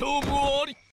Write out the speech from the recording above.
勝負あり。